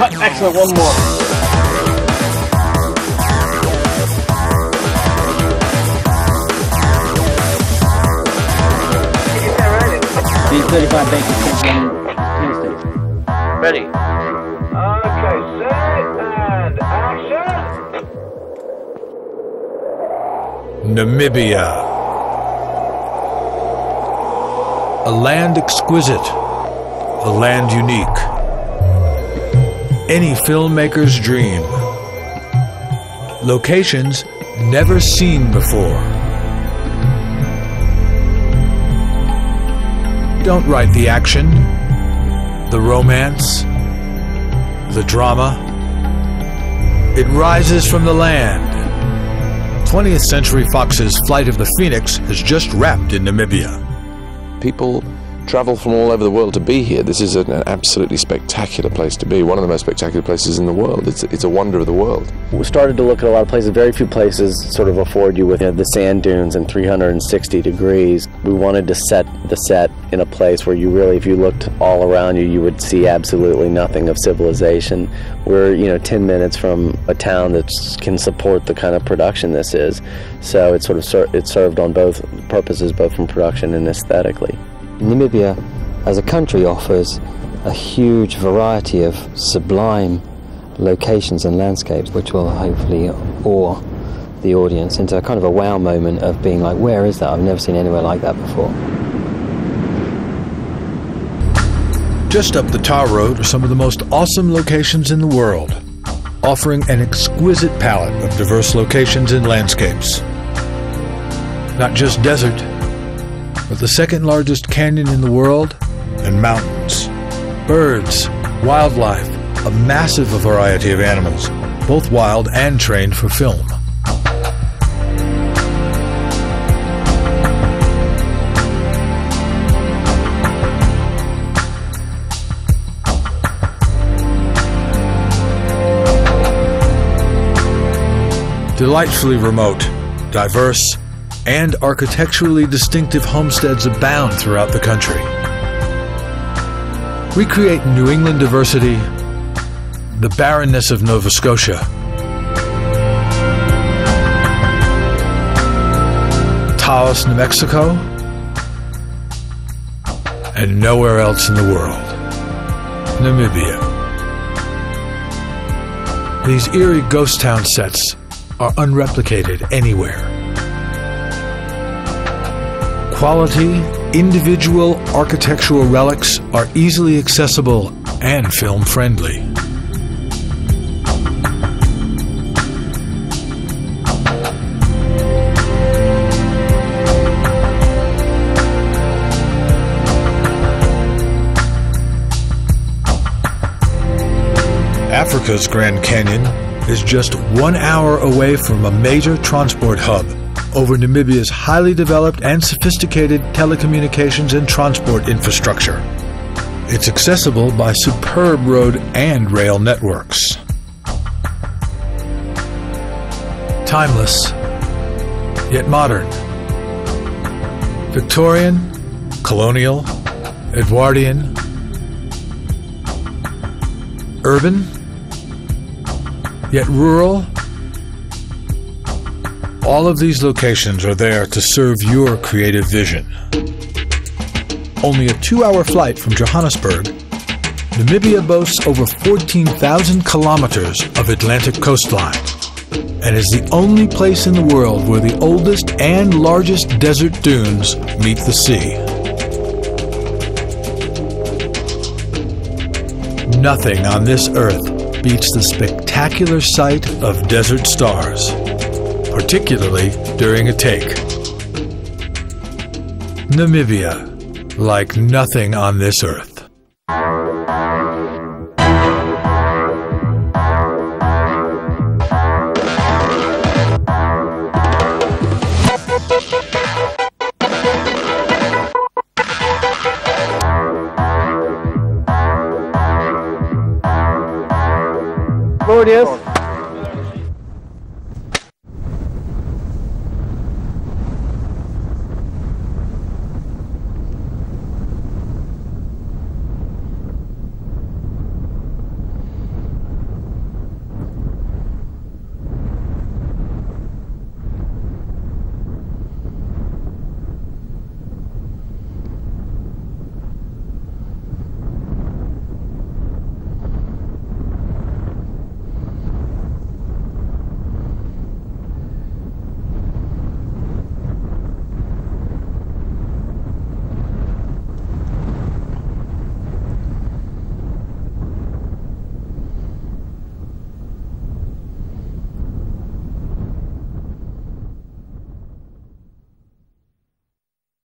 Cut. Excellent. One more. B35 Baker Ready. Namibia. A land exquisite, a land unique. Any filmmaker's dream. Locations never seen before. Don't write the action, the romance, the drama. It rises from the land. 20th Century Fox's Flight of the Phoenix has just wrapped in Namibia. People travel from all over the world to be here. This is an, absolutely spectacular place to be, one of the most spectacular places in the world. It's, it's a wonder of the world. We started to look at a lot of places. Very few places sort of afford you with you know, the sand dunes and 360 degrees. We wanted to set the set in a place where you really, if you looked all around you, you would see absolutely nothing of civilization. We're, you know, 10 minutes from a town that can support the kind of production this is. So it sort of ser- it served on both purposes, both from production and aesthetically. Namibia, as a country, offers a huge variety of sublime locations and landscapes, which will hopefully awe the audience into a kind of a wow moment of being like, where is that? I've never seen anywhere like that before. Just up the tar road are some of the most awesome locations in the world, offering an exquisite palette of diverse locations and landscapes. Not just desert, but the second largest canyon in the world and mountains, birds, wildlife, a massive variety of animals, both wild and trained for film. Delightfully remote, diverse, and architecturally distinctive homesteads abound throughout the country. We create New England diversity, the barrenness of Nova Scotia, Taos, New Mexico, and nowhere else in the world. Namibia. These eerie ghost town sets are unreplicated anywhere. Quality, individual architectural relics are easily accessible and film friendly. Africa's Grand Canyon is just one hour away from a major transport hub over Namibia's highly developed and sophisticated telecommunications and transport infrastructure. It's accessible by superb road and rail networks. Timeless, yet modern. Victorian, colonial, Edwardian, urban, yet rural. All of these locations are there to serve your creative vision. Only a two hour flight from Johannesburg, Namibia boasts over 14,000 kilometers of Atlantic coastline and is the only place in the world where the oldest and largest desert dunes meet the sea. Nothing on this earth beats the spectacular sight of desert stars, particularly during a take. Namibia, like nothing on this earth. 10.